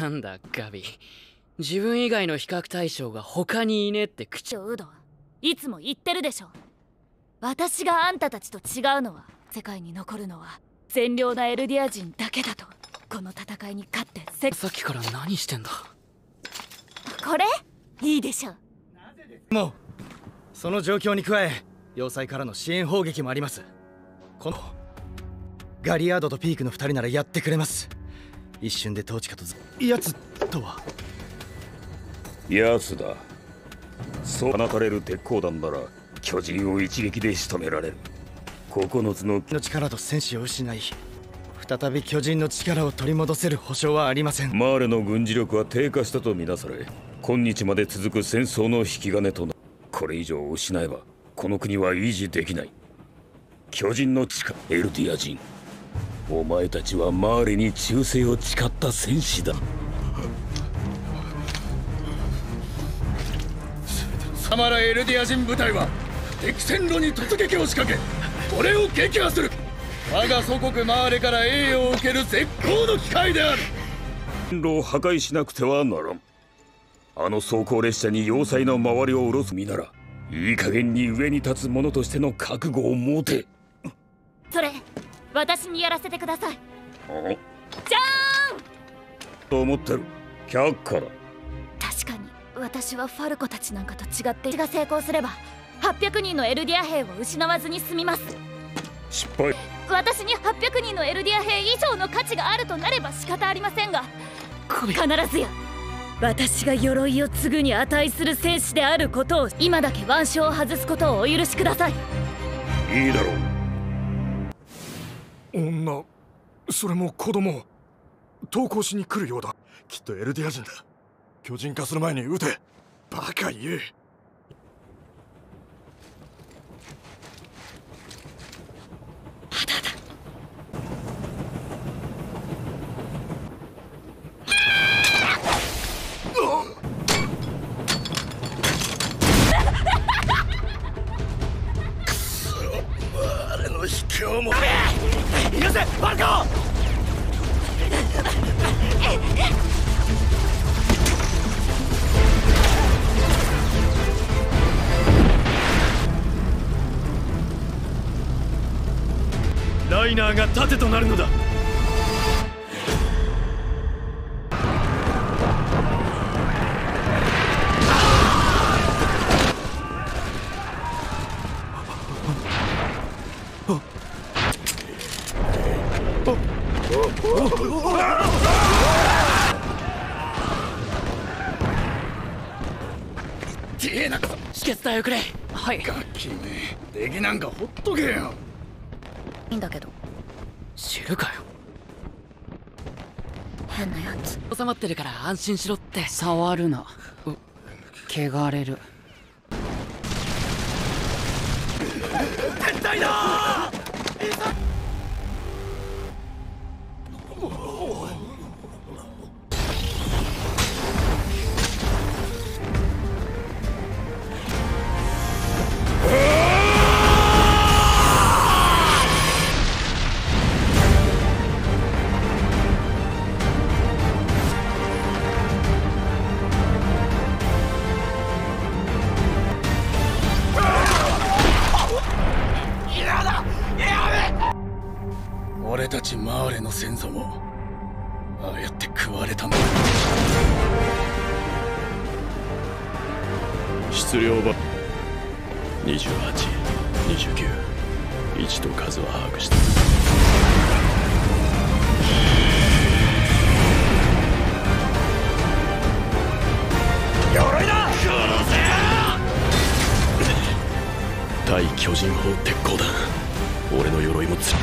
なんだガビ。自分以外の比較対象が他にいねえって口。ウドいつも言ってるでしょ。私があんたたちと違うのは世界に残るのは善良なエルディア人だけだとこの戦いに勝ってせさっきから何してんだ？これ？いいでしょ。もうその状況に加え要塞からの支援砲撃もあります。このガリアードとピークの2人ならやってくれます一瞬で統治下とやつとは？やつだ。そう放たれる鉄鋼弾なら巨人を一撃で仕留められる。9つのの力と戦士を失い再び巨人の力を取り戻せる保証はありません。マーレの軍事力は低下したとみなされ今日まで続く戦争の引き金となこれ以上失えばこの国は維持できない。巨人の力エルディア人お前たちはマーレに忠誠を誓った戦士だ。サマラエルディア人部隊は敵線路に突撃を仕掛けこれを撃破する。我が祖国マーレから栄誉を受ける絶好の機会である。線路を破壊しなくてはならん。あの走行列車に要塞の周りを下ろす身ならいい加減に上に立つ者としての覚悟を持て。それ私にやらせてください。あじゃーんと思ってる。却下だ。確かに私はファルコたちなんかと違ってが成功すれば800人のエルディア兵を失わずに済みます。失敗。私に800人のエルディア兵以上の価値があるとなれば仕方ありませんが必ずや私が鎧を継ぐに値する戦士であることを今だけ腕章を外すことをお許しください。いいだろう女それも子供投降しに来るようだ。きっとエルディア人だ。巨人化する前に撃て。バカ言えファルコライナー!が盾となるのだてえな止血帯をくれ。はい。ガキめ出来なんかほっとけよ。いいんだけど。知るかよ。変なやつ。収まってるから安心しろって。触るな。汚れる。絶対だちマーレの先祖もああやって食われたんだ質量は？2829と数は把握した。鎧だ！対巨人砲鉄鋼弾俺の鎧もつ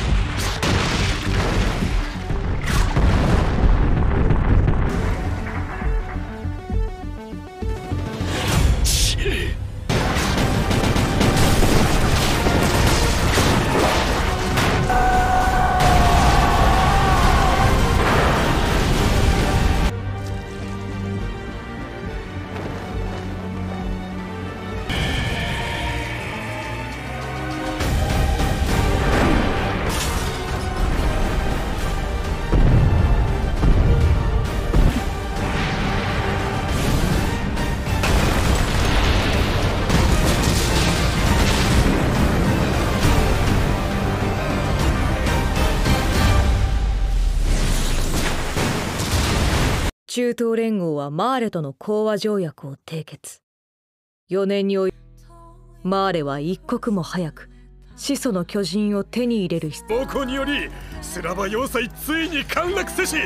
中東連合はマーレとの講和条約を締結。4年においマーレは一刻も早く始祖の巨人を手に入れる必要。暴行によりスラバ要塞ついに陥落せし。